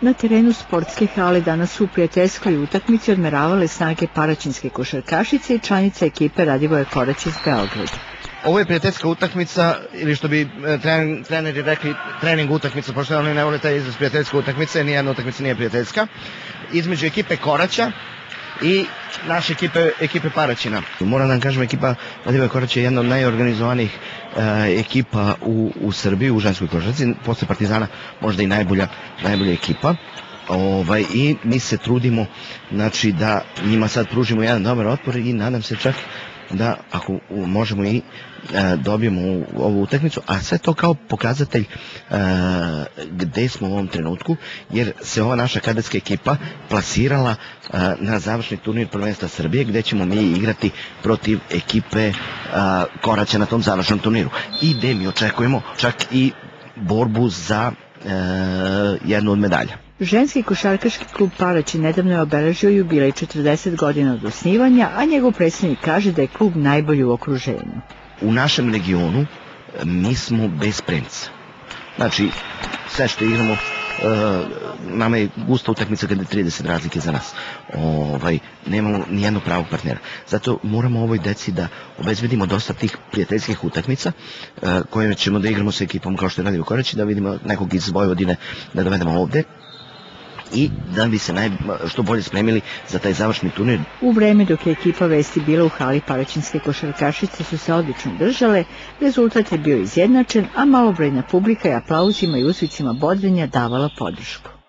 Na terenu sportske hale danas su u prijateljskoj utakmici odmeravale snage paraćinske košarkašice i članice ekipe Radivoje Korać iz Beograda. Ovo je prijateljska utakmica ili što bi e, tren, treneri rekli trening utakmica, pošto oni ne vole taj izraz prijateljska utakmica, nijedna utakmica nije prijateljska, između ekipe Koraća i naše ekipe, ekipe Paraćina. Moram da vam kažem, ekipa Radivoje Korać je jedna od najorganizovanijih e, ekipa u, u Srbiji, u ženskoj košarci, posle Partizana možda i najbolja, najbolja ekipa. Ovaj, I mi se trudimo znači, da njima sad pružimo jedan dobar otpor i nadam se čak da ako možemo i e, dobijemo ovu utakmicu, a sve to kao pokazatelj e, gde smo u ovom trenutku, jer se ova naša kadetska ekipa plasirala e, na završni turnir prvenstva Srbije, gde ćemo mi igrati protiv ekipe Koraća na tom završnom turniru. I gde mi očekujemo čak i borbu za jednu od medalja. Ženski košarkaški klub Paraći nedavno je obeležio jubilej 40 godina od osnivanja, a njegov predstavnik kaže da je klub najbolji u okruženju. U našem regionu e, mi smo bez premca. Znači, sve što igramo, e, nama je gusta utakmica kada je 30 razlike za nas. Ovaj, nemamo nijednog pravog partnera. Zato moramo ovoj deci da obezbedimo dosta tih prijateljskih utakmica e, koje ćemo da igramo sa ekipom kao što je Radio Koreći, da vidimo nekog iz Vojvodine da dovedemo ovde i da bi se naj, što bolje spremili za taj završni turnir. U vreme dok je ekipa Vesti bila u hali Paraćinske košarkašice su se odlično držale, rezultat je bio izjednačen, a malobrojna publika je aplauzima i usvicima bodrenja davala podršku.